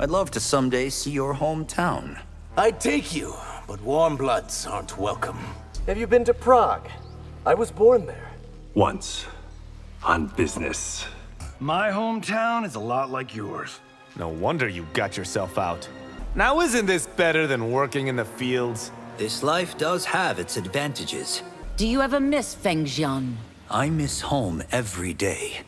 I'd love to someday see your hometown. I'd take you, but warm bloods aren't welcome. Have you been to Prague? I was born there. Once. On business. My hometown is a lot like yours. No wonder you got yourself out. Now isn't this better than working in the fields? This life does have its advantages. Do you ever miss Feng Fengjian? I miss home every day.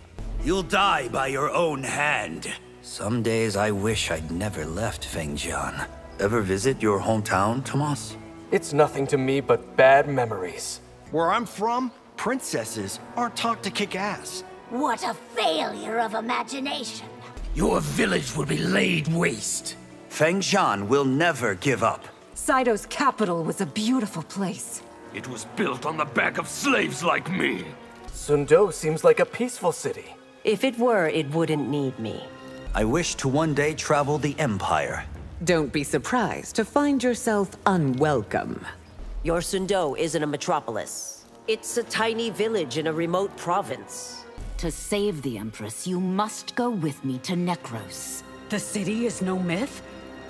You'll die by your own hand. Some days I wish I'd never left Fengjian. Ever visit your hometown, Tomas? It's nothing to me but bad memories. Where I'm from, princesses aren't taught to kick ass. What a failure of imagination. Your village will be laid waste. Fengjian will never give up. Cyto's capital was a beautiful place. It was built on the back of slaves like me. Sun Do seems like a peaceful city. If it were, it wouldn't need me. I wish to one day travel the Empire. Don't be surprised to find yourself unwelcome. Your Sun Do isn't a metropolis. It's a tiny village in a remote province. To save the Empress, you must go with me to Necros. The city is no myth?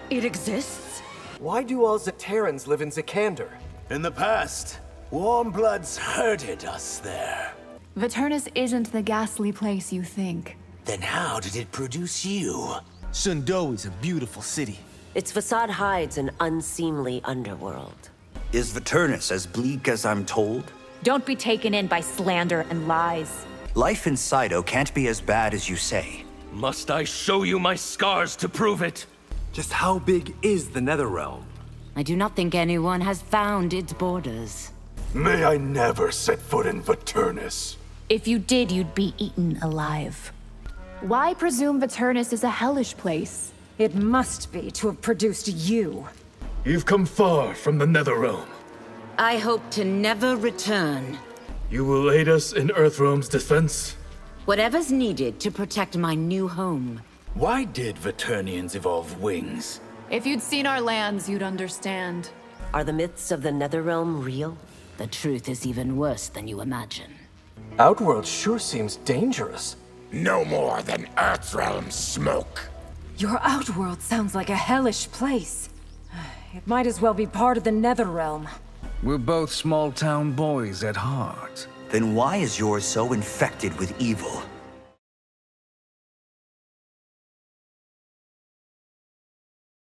It exists? Why do all Zaterrans live in Zikander? In the past, warm bloods herded us there. Vaeternus isn't the ghastly place you think. Then how did it produce you? Sun Do is a beautiful city. Its facade hides an unseemly underworld. Is Vaeternus as bleak as I'm told? Don't be taken in by slander and lies. Life in Cyto can't be as bad as you say. Must I show you my scars to prove it? Just how big is the Netherrealm? I do not think anyone has found its borders. May I never set foot in Vaeternus. If you did, you'd be eaten alive. Why presume Vaeternus is a hellish place? It must be to have produced you. You've come far from the Netherrealm. I hope to never return. You will aid us in Earthrealm's defense? Whatever's needed to protect my new home. Why did Vaeternians evolve wings? If you'd seen our lands, you'd understand. Are the myths of the Netherrealm real? The truth is even worse than you imagine. Outworld sure seems dangerous. No more than Earthrealm smoke. Your Outworld sounds like a hellish place. It might as well be part of the Netherrealm. We're both small-town boys at heart. Then why is yours so infected with evil?